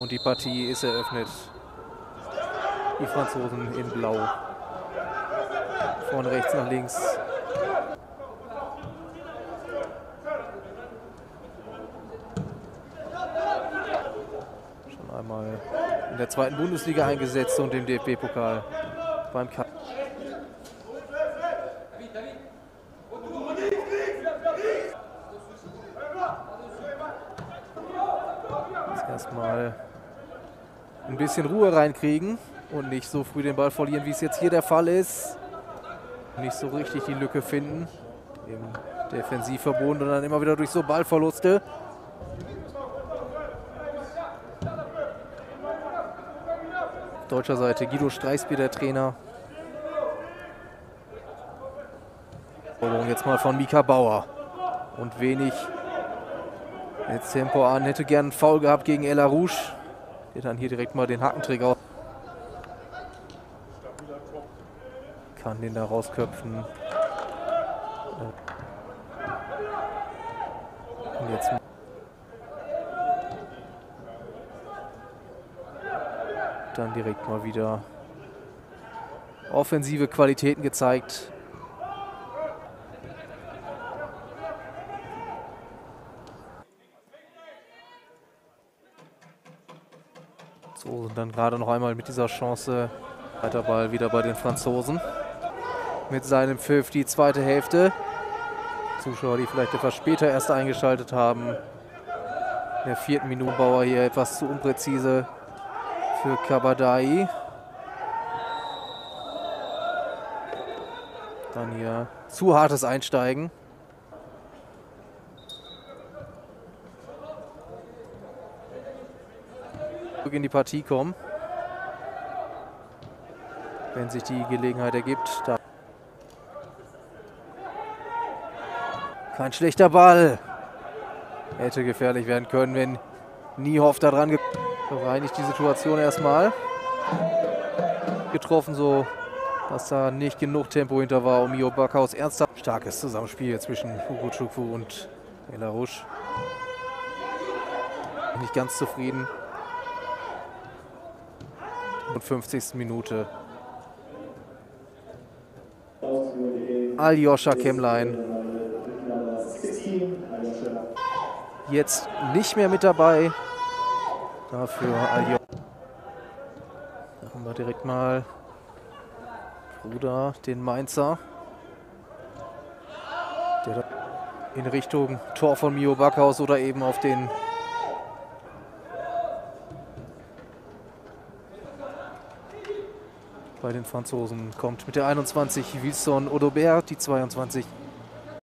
Und die Partie ist eröffnet. Die Franzosen in Blau. Von rechts nach links. Schon einmal in der zweiten Bundesliga eingesetzt und im DFB-Pokal beim Cup. Jetzt erstmal ein bisschen Ruhe reinkriegen und nicht so früh den Ball verlieren, wie es jetzt hier der Fall ist. Nicht so richtig die Lücke finden im Defensivverbund und dann immer wieder durch so Ballverluste. Auf deutscher Seite Guido Streichsbier, der Trainer. Jetzt mal von Mika Bauer. Und wenig jetzt Tempo an. Hätte gern einen Foul gehabt gegen Ella Rouge. Der dann hier direkt mal den Hackenträger. Kann den da rausköpfen. Und jetzt dann direkt mal wieder offensive Qualitäten gezeigt. So, und dann gerade noch einmal mit dieser Chance. Weiter Ball wieder bei den Franzosen. Mit seinem Pfiff die zweite Hälfte. Zuschauer, die vielleicht etwas später erst eingeschaltet haben. Der vierten Minute Bauer hier etwas zu unpräzise für Kabadai. Dann hier zu hartes Einsteigen. In die Partie kommen. Wenn sich die Gelegenheit ergibt. Da Kein schlechter Ball. Hätte gefährlich werden können, wenn Niehoff da dran bereinigt die Situation erstmal. Getroffen, so dass da nicht genug Tempo hinter war, um Mio Backhaus ernsthaft. Starkes Zusammenspiel zwischen Hugo Chukwu und Ella Rusch. Nicht ganz zufrieden. 50. Minute. Aljoscha Kemmlein. Jetzt nicht mehr mit dabei. Dafür Aljoscha. Da haben wir direkt mal Bruder, den Mainzer. Der in Richtung Tor von Mio Backhaus oder eben auf den bei den Franzosen kommt. Mit der 21 Wilson Odobert, die 22